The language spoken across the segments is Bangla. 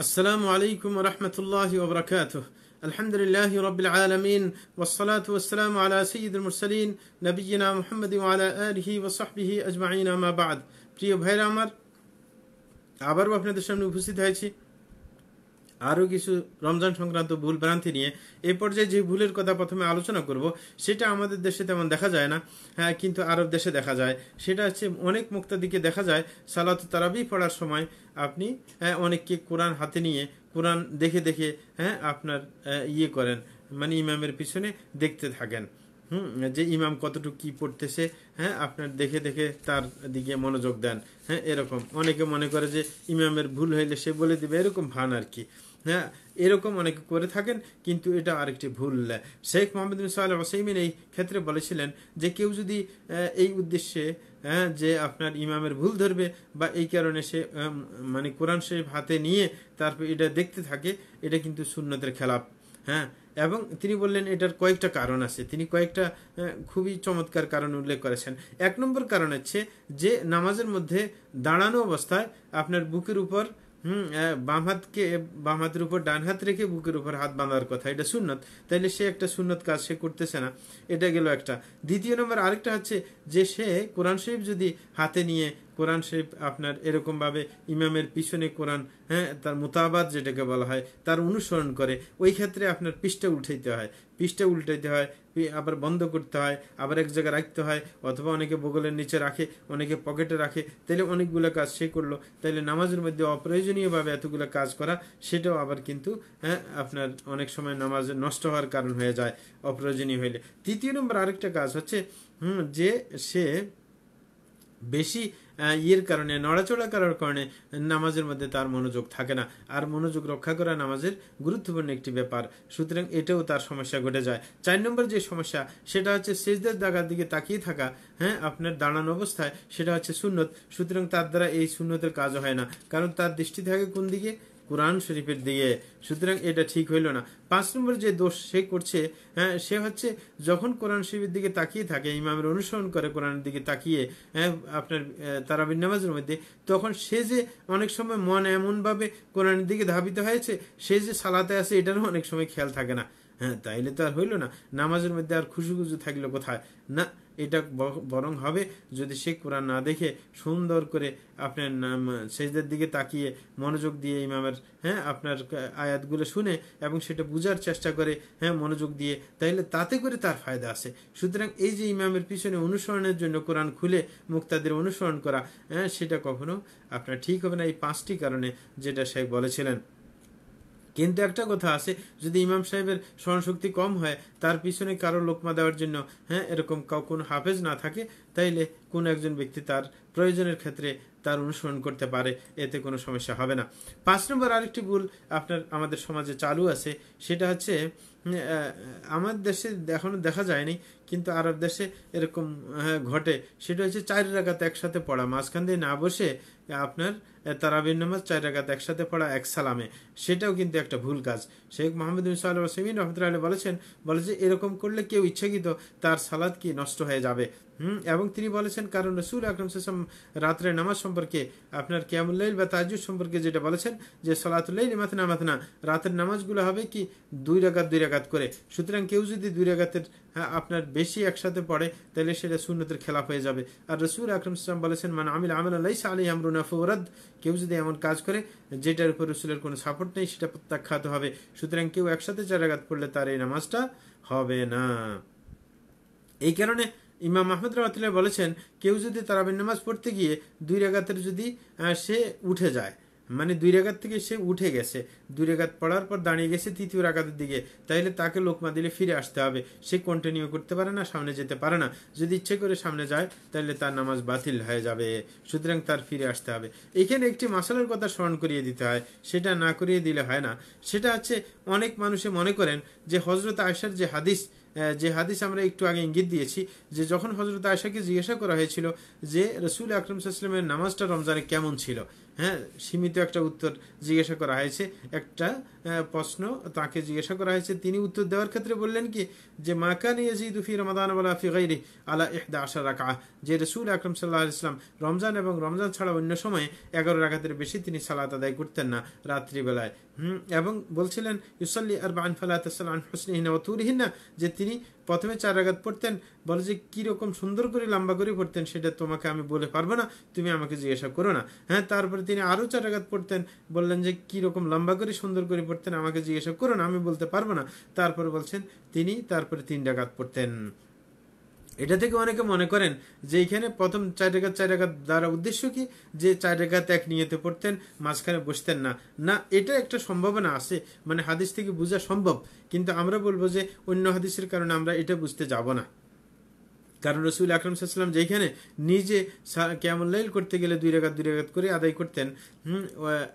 السلام عليكم ورحمة الله وبركاته الحمد لله رب العالمين والصلاة والسلام على سيد المرسلين نبينا محمد وعلى آله وصحبه أجمعين ما بعد প্রিয় ভাইরা আমার আবারও আপনাদের সামনে উপস্থিত হয়েছি আরও কিছু রমজান সংক্রান্ত ভুল ভ্রান্তি নিয়ে এ পর্যায়ে যে ভুলের কথা প্রথমে আলোচনা করব সেটা আমাদের দেশে তেমন দেখা যায় না। হ্যাঁ কিন্তু আরব দেশে দেখা যায়। সেটা হচ্ছে অনেক মুক্তাদিকে দেখা যায় সালাত তারাবি পড়ার সময় আপনি হ্যাঁ, অনেককে কোরআন হাতে নিয়ে কোরআন দেখে দেখে হ্যাঁ আপনার ইয়ে করেন মানে ইমামের পিছনে দেখতে থাকেন। হুম যে ইমাম কতটুকু কি পড়তেছে হ্যাঁ আপনার দেখে দেখে তার দিকে মনোযোগ দেন। হ্যাঁ এরকম। অনেকে মনে করে যে ইমামের ভুল হইলে সে বলে দিবে এরকম ভান আর কি। হ্যাঁ এরকম অনেকে করে থাকেন কিন্তু এটা আরেকটি ভুল। শেখ মোহাম্মদ সাল্লাহ ওসাইমিন এই ক্ষেত্রে বলেছিলেন যে কেউ যদি এই উদ্দেশ্যে হ্যাঁ, যে আপনার ইমামের ভুল ধরবে বা এই কারণে সে মানে কোরআন শরীফ হাতে নিয়ে তারপর এটা দেখতে থাকে এটা কিন্তু সুন্নতের খেলাপ। হ্যাঁ এবং তিনি বললেন এটার কয়েকটা কারণ আছে। তিনি কয়েকটা খুবই চমৎকার কারণ উল্লেখ করেছেন। এক নম্বর কারণ হচ্ছে যে নামাজের মধ্যে দাঁড়ানো অবস্থায় আপনার বুকের উপর হুম বাম হাতকে, বাম হাতের উপর ডান হাত রেখে বুকের উপর হাত বাঁধার কথা, এটা সুন্নত। তাইলে সে একটা সুন্নত কাজ সে করতেছে না। এটা গেল একটা। দ্বিতীয় নম্বর আরেকটা হচ্ছে যে সে কোরআন শরীফ যদি হাতে নিয়ে কোরআন শরীফ আপনার এরকম ভাবে ইমামের পিছনে কোরআন হ্যাঁ তার মোতাবাদ যেটাকে বলা হয়, তার অনুসরণ করে, ওই ক্ষেত্রে আপনার পৃষ্ঠা উঠাইতে হয়। পৃষ্ঠা উল্টাইতে হয় আবার বন্ধ করতে হয়, আবার এক জায়গায় রাখতে হয়, অথবা অনেকে বগলের নিচে রাখে, অনেকে পকেটে রাখে, তাইলে অনেকগুলো কাজ সে করল, তাইলে নামাজের মধ্যে অপ্রয়োজনীয়ভাবে এতগুলো কাজ করা, সেটাও আবার কিন্তু হ্যাঁ আপনার অনেক সময় নামাজ নষ্ট হওয়ার কারণ হয়ে যায়, অপ্রয়োজনীয় হইলে। তৃতীয় নম্বর আরেকটা কাজ হচ্ছে, হুম, যে সে বেশি ইয়ের কারণে নড়াচড়া করার কারণে নামাজের মধ্যে তার মনোযোগ থাকে না। আর মনোযোগ রক্ষা করা নামাজের গুরুত্বপূর্ণ একটি ব্যাপার। সুতরাং এটাও তার সমস্যা ঘটে যায়। চার নম্বর যে সমস্যা, সেটা হচ্ছে সেজদার দাগার দিকে তাকিয়ে থাকা হ্যাঁ আপনার দাঁড়ানো অবস্থায়, সেটা হচ্ছে সুন্নত। সুতরাং তার দ্বারা এই সুন্নতের কাজ হয় না। কারণ তার দৃষ্টি থাকে কোন দিকে? কোরআন শরীফের দিকে। সুতরাং এটা ঠিক হইল না। পাঁচ নম্বর যে দোষ সে করছে হ্যাঁ সে হচ্ছে যখন কোরআন শরীফের দিকে তাকিয়ে থাকে, ইমামের অনুসরণ করে কোরআনের দিকে তাকিয়ে হ্যাঁ আপনার তারাবিন নামাজের মধ্যে, তখন সে যে অনেক সময় মন এমনভাবে কোরআনের দিকে ধাবিত হয়েছে, সে যে সালাতে আছে, এটারও অনেক সময় খেয়াল থাকে না। হ্যাঁ তাইলে তো আর হইল না। নামাজের মধ্যে আর খুশু খুশু থাকল কোথায়? না, এটা বরং হবে যদি সে কোরআন না দেখে সুন্দর করে আপনার নাম, সেজদের দিকে তাকিয়ে মনোযোগ দিয়ে ইমামের হ্যাঁ আপনার আয়াতগুলো শুনে এবং সেটা বুঝার চেষ্টা করে হ্যাঁ মনোযোগ দিয়ে, তাইলে তাতে করে তার ফায়দা আছে। সুতরাং এই যে ইমামের পিছনে অনুসরণের জন্য কোরআন খুলে মুক্তাদের অনুসরণ করা হ্যাঁ সেটা কখনো আপনার ঠিক হবে না। এই পাঁচটি কারণে যেটা শেখ বলেছিলেন। কিন্তু একটা কথা আছে, যদি ইমাম সাহেবের স্মরণশক্তি কম হয়, তার পিছনে কারও লোকমা দেওয়ার জন্য হ্যাঁ এরকম কাউ কোনো হাফেজ না থাকে, তাইলে কোন একজন ব্যক্তি তার প্রয়োজনের ক্ষেত্রে তার অনুসরণ করতে পারে, এতে কোনো সমস্যা হবে না। পাঁচ নম্বর আরেকটি ভুল আপনার, আমাদের সমাজে চালু আছে, সেটা হচ্ছে আমাদের দেশে এখনও দেখা যায়নি, কিন্তু আরব দেশে এরকম ঘটে। সেটা হচ্ছে চার রাগাত একসাথে পড়া। মাঝখান দিয়ে না বসে আপনার তারাবির নামাজ চার রাগাত একসাথে পড়া এক সালামে। সেটাও কিন্তু একটা ভুল কাজ। শেখ মোহাম্মদ বিন সাল্লাহ সেমিন রহমতুল্লাহ বলেছেন, বলে যে এরকম করলে কেউ ইচ্ছাকৃত তার সালাদ কি নষ্ট হয়ে যাবে। হুম এবং তিনি বলেছেন কারণ রসুল আকরম সাল্লাম রাত্রে নামাজ সম্পর্কে আপনার কিয়ামুল্লাইল বা তাজুদ সম্পর্কে যেটা বলেছেন যে সালাতুল্লাইল মাথনা মাথনা রাতের নামাজগুলো হবে কি দুই রাগাত দুই রাগাত করে। সুতরাং কেউ যদি দুই রাগাতের হ্যাঁ, আপনার বেশি একসাথে পড়ে তাহলে সেটা সুন্নতের খেলাফ হয়ে যাবে। আর রসুল আকরম সাল্লাম বলেছেন মানে আমিল আমিল আল্লাহ আলী আমরুনা ফৌরাদ কেউ যদি এমন কাজ করে যেটার উপর রসুলের কোনো সাপোর্ট নেই সেটা প্রত্যাখ্যাত হবে। সুতরাং কেউ একসাথে চার রাগাত পড়লে তার এই নামাজটা হবে না। এই কারণে ইমাম আহমদ রহমতুল্লাহ বলেছেন, কেউ যদি তারাবির নামাজ পড়তে গিয়ে দুই রেগাতের যদি সে উঠে যায় মানে দুই রেগাত থেকে সে উঠে গেছে, দুই রেগাত পড়ার পর দাঁড়িয়ে গেছে তৃতীয় রাগাতের দিকে, তাইলে তাকে লোকমা দিলে ফিরে আসতে হবে। সে কন্টিনিউ করতে পারে না, সামনে যেতে পারে না। যদি ইচ্ছে করে সামনে যায় তাহলে তার নামাজ বাতিল হয়ে যাবে। সুতরাং তার ফিরে আসতে হবে। এখানে একটি মাসালার কথা স্মরণ করিয়ে দিতে হয়, সেটা না করিয়ে দিলে হয় না। সেটা হচ্ছে, অনেক মানুষে মনে করেন যে হজরত আয়সার যে হাদিস যে হাদিস আমরা একটু আগে ইঙ্গিত দিয়েছি যে যখন হজরত আয়সাকে জিজ্ঞাসা করা হয়েছিল যে রসুল আকরম সাল্লামের নামাজটা রমজানে কেমন ছিল হ্যাঁ সীমিত একটা উত্তর জিজ্ঞাসা করা হয়েছে। একটা প্রশ্ন তাকে জিজ্ঞাসা করা হয়েছে। তিনি উত্তর দেওয়ার ক্ষেত্রে বললেন কি, যে মাকান ইয়াজিদুফি রমাদান বলা ফি গাইরি আলা ইহদা আশা রাখা যে, রসুল আকরম সাল্লাহ ইসলাম রমজান এবং রমজান ছাড়া অন্য সময় এগারো রাখাতের বেশি তিনি সালাত আদায় করতেন না রাত্রিবেলায়। হুম, এবং বলছিলেন, ইউসল্লি আর বান ফালাতান হুসনিহিনা ও তুরহিনা। যে, তিনি প্রথমে চার আঘাত পড়তেন, বলে যে কীরকম সুন্দর করে লম্বা করে পড়তেন সেটা তোমাকে আমি বলে পারব না, তুমি আমাকে জিজ্ঞাসা করো না। হ্যাঁ তারপরে তিনি আরও চার রাগাত পড়তেন, বললেন যে কীরকম লম্বা করে সুন্দর করে পড়তেন আমাকে জিজ্ঞাসা করো না, আমি বলতে পারব না। তারপরে বলছেন তিনি, তারপরে তিন রাগাত পড়তেন। এটা থেকে অনেকে মনে করেন যে এখানে প্রথম চার রেখাত চার রেখাত দ্বারা উদ্দেশ্য কি? যে চার রেখাত ত্যাগ নিয়েতে পড়তেন, মাঝখানে বসতেন না। না, এটা একটা সম্ভাবনা আছে মানে হাদিস থেকে বোঝা সম্ভব। কিন্তু আমরা বলব যে অন্য হাদিসের কারণে আমরা এটা বুঝতে যাব না। কারণ রসুল আকরম সাল্লাম যেখানে নিজে কেমন ক্যামুল্লাইল করতে গেলে দুই রেখাত দুই রেখাত করে আদায় করতেন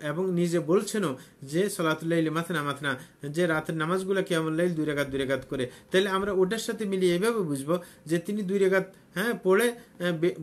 এবং নিজে বলছেনও যে সলাতুল্লাইল মাথনা মাথনা যে রাতের নামাজগুলো ক্যামুল্লাইল দুই রেখাত দুই রেখাত করে। তাহলে আমরা ওটার সাথে মিলিয়ে এভাবে বুঝব যে তিনি দুই রেখাত হ্যাঁ পড়ে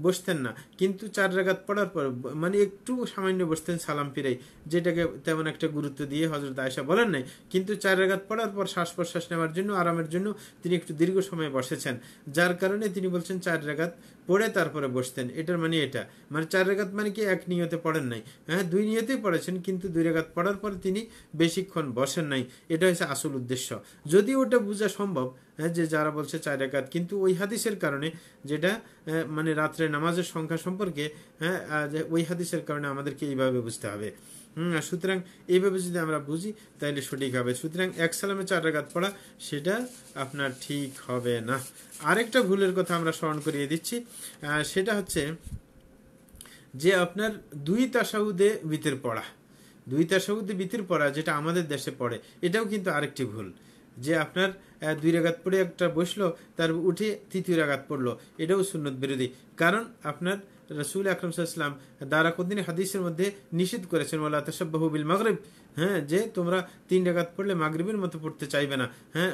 বসতেন না। কিন্তু চার রাগাত পড়ার পর মানে একটু সামান্য বসতেন সালাম ফিরাই, যেটাকে তেমন একটা গুরুত্ব দিয়ে হজরত আয়সা বলেন নাই। কিন্তু চার রাগাত পড়ার পর শ্বাস প্রশ্বাস নেওয়ার জন্য, আরামের জন্য তিনি একটু দীর্ঘ সময় বসেছেন। যার কারণে তিনি বলছেন, চার রেখাত পড়ে তারপরে বসতেন। এটার মানে এটা। মানে চার রেখাত মানে কি এক নিয়তে পড়েন নাই। হ্যাঁ দুই নিয়তেই পড়েছেন, কিন্তু দুই রেখাত পড়ার পরে তিনি বেশিক্ষণ বসেন নাই। এটা হচ্ছে আসল উদ্দেশ্য। যদি ওটা বোঝা সম্ভব হ্যাঁ যে যারা বলছে চার রেখাত, কিন্তু ওই হাদিসের কারণে যেটা মানে রাত্রে নামাজের সংখ্যা সম্পর্কে হ্যাঁ ওই হাদিসের কারণে আমাদেরকে এইভাবে বুঝতে হবে। সুতরাং এইভাবে যদি আমরা বুঝি তাহলে সঠিক হবে। সুতরাং এক সালামে চার রাগাত পড়া, সেটা আপনার ঠিক হবে না। আরেকটা ভুলের কথা আমরা স্মরণ করিয়ে দিচ্ছি সেটা হচ্ছে যে আপনার দুই তাসাউদে বিতের পড়া, দুই তাসাউদে বিতের পড়া যেটা আমাদের দেশে পড়ে, এটাও কিন্তু আরেকটি ভুল। যে আপনার দুই রাগাত পড়ে একটা বসল, তার উঠে তৃতীয় রাগাত পড়ল, এটাও সুন্নত বিরোধী। কারণ আপনার রসুল আকরম সাল্লাম দারাকুদ্দিন হাদিসের মধ্যে নিষেধ করেছেন ওলা তসব্বাহুবিল মাগরিব হ্যাঁ যে তোমরা তিন ডাকাত পড়লে মাগরিবের মতো পড়তে চাইবে না হ্যাঁ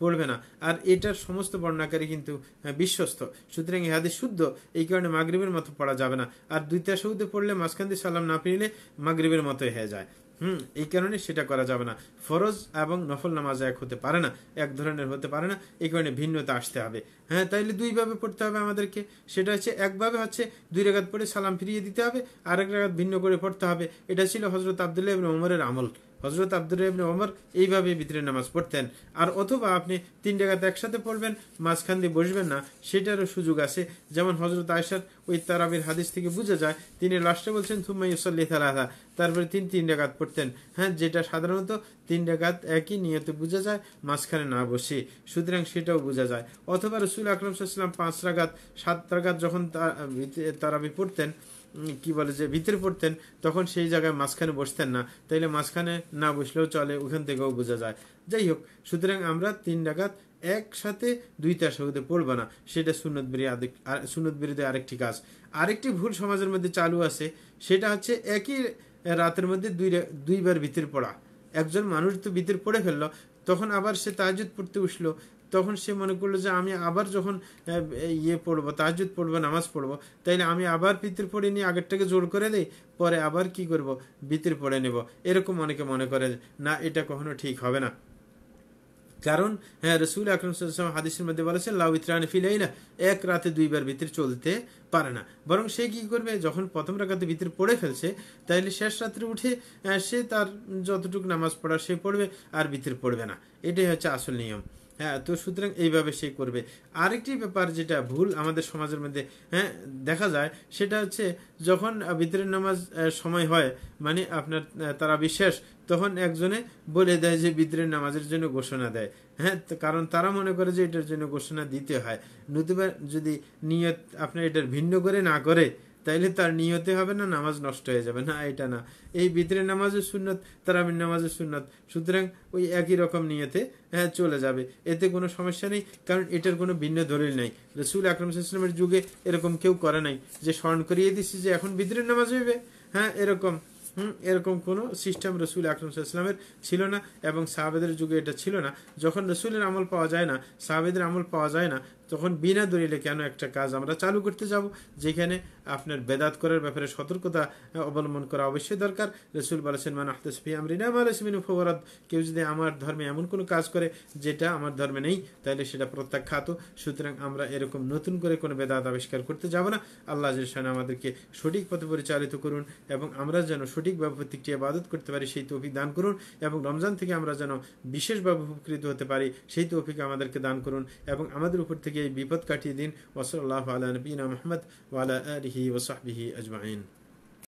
পড়বে না। আর এটার সমস্ত বর্ণাকারী কিন্তু বিশ্বস্ত। সুতরাং এই হাদিস শুদ্ধ, এই কারণে মাগরিবের মতো পড়া যাবে না। আর দুইটা সৌদে পড়লে মাঝখান দিয়ে সালাম না ফিরলে মাগরিবের মতোই হয়ে যায়। হুম, এই কারণে সেটা করা যাবে না। ফরজ এবং নফল নামাজ এক হতে পারে না, এক ধরনের হতে পারে না, এই কারণে ভিন্নতা আসতে হবে। হ্যাঁ তাইলে দুইভাবে পড়তে হবে আমাদেরকে। সেটা হচ্ছে একভাবে হচ্ছে দুই রেগাত পড়ে সালাম ফিরিয়ে দিতে হবে, আরেক রেখাত ভিন্ন করে পড়তে হবে। এটা ছিল হজরত আবদুল্লাহ ওমরের আমল। হজরত আব্দুর রহমান ওমর এইভাবে ভিতরে নামাজ পড়তেন। আর অথবা আপনি তিন জায়গাতে একসাথে পড়বেন, মাঝখান দিয়ে বসবেন না, সেটারও সুযোগ আছে। যেমন হজরত আয়সার ওই তারাবির হাদিস থেকে বোঝা যায়, তিনি লাস্টে বলছেন থুম্মাই ইসল্লি তালাহা তারপরে তিন তিন ডাকাত পড়তেন। হ্যাঁ যেটা সাধারণত তিন ডাকাত একই নিয়তে বোঝা যায়, মাঝখানে না বসে। সুতরাং সেটাও বোঝা যায়। অথবা রসুল আকরম সাল্লাম পাঁচ রাগাত সাত রাগাত যখন তারাবি পড়তেন কি বলে যে ভিতরে পড়তেন, তখন সেই জায়গায় মাঝখানে বসতেন না। তাইলে মাঝখানে না বসলেও চলে, ওখান থেকেও বোঝা যায়। যাই হোক, সুতরাং আমরা তিন ডাকাত একসাথে দুইটা সৌদে পড়ব না। সেটা সুনত বিরোধী সুনত বিরোধী আরেকটি কাজ। আরেকটি ভুল সমাজের মধ্যে চালু আছে, সেটা হচ্ছে একই রাতের মধ্যে দুই দুইবার ভিতরে পড়া। একজন মানুষ তো ভিতরে পড়ে ফেলল, তখন আবার সে তাজুদ পড়তে উঠল। তখন সে মনে করল যে আমি আবার যখন ইয়ে পড়ব তাজুদ পড়ব, নামাজ পড়ব, তাইলে আমি আবার পিতর পড়ে নিয়ে আগেরটাকে জোর করে দিই, পরে আবার কি করব বিতির পড়ে নেব। এরকম অনেকে মনে করে না, এটা কখনো ঠিক হবে না। কারণ হ্যাঁ রসুল আকরম হাদিসের মধ্যে বলেছে বলেছেন লাউিত্রান ফিলাইলা এক রাতে দুইবার ভিতরে চলতে পারে না। বরং সে কি করবে, যখন প্রথম রাখাতে ভিতরে পড়ে ফেলছে, তাইলে শেষ রাত্রে উঠে সে তার যতটুকু নামাজ পড়া সে পড়বে, আর ভিতরে পড়বে না। এটাই হচ্ছে আসল নিয়ম। হ্যাঁ তো সুতরাং এইভাবে সে করবে। আরেকটি ব্যাপার যেটা ভুল আমাদের সমাজের মধ্যে হ্যাঁ দেখা যায়, সেটা হচ্ছে যখন ভিতরের নামাজ সময় হয় মানে আপনার তারা বিশেষ তখন একজনে বলে দেয় যে বিদ্রের নামাজের জন্য ঘোষণা দেয়। হ্যাঁ কারণ তারা মনে করে যে এটার জন্য ঘোষণা দিতে হয়। নতুবা যদি নিয়ত আপনার এটার ভিন্ন করে না করে তাইলে তার নিয়তে হবে না, নামাজ নষ্ট হয়ে যাবে। না, এটা না। এই ভিতরে নামাজের সুন্নত তারাবির নামাজের সুন্নত। সুতরাং ওই একই রকম নিয়তে হ্যাঁ চলে যাবে। এতে কোনো সমস্যা নেই, কারণ এটার কোনো ভিন্ন দলিল নাই। রসুল আকরম ইসলামের যুগে এরকম কেউ করে নাই, যে স্মরণ করিয়ে দিচ্ছি যে এখন ভিতরের নামাজ হইবে। হ্যাঁ এরকম, হুম, এরকম কোনো সিস্টেম রসুল আকরম ইসলামের ছিল না, এবং সাহাবেদের যুগে এটা ছিল না। যখন রসুলের আমল পাওয়া যায় না, সাহাবেদের আমল পাওয়া যায় না তখন বিনা দলিলে কেন একটা কাজ আমরা চালু করতে যাব? যেখানে আপনার বেদাত করার ব্যাপারে সতর্কতা অবলম্বন করা অবশ্যই দরকার। রসুল বলেছেন, মান আহতসফি আমরিনা ফওয়ারাদ কেউ যদি আমার ধর্মে এমন কোনো কাজ করে যেটা আমার ধর্মে নেই, তাহলে সেটা প্রত্যাখ্যাত। সুতরাং আমরা এরকম নতুন করে কোনো বেদাত আবিষ্কার করতে যাব না। আল্লাহ জিলসান আমাদেরকে সঠিক পথে পরিচালিত করুন এবং আমরা যেন সঠিকভাবে প্রত্যেকটি আবাদত করতে পারি, সেই তৌফিক দান করুন এবং রমজান থেকে আমরা যেন বিশেষভাবে উপকৃত হতে পারি, সেই তৌফিক আমাদেরকে দান করুন এবং আমাদের উপর থেকে এই বিপদ কাটিয়ে দিন ওসল আল্লাহ আলা নবীনা মোহাম্মদ ওয়ালা আলহি ওসাহবিহি আজমাইন